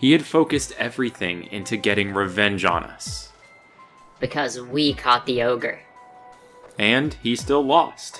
He had focused everything into getting revenge on us. Because we caught the ogre. And he still lost.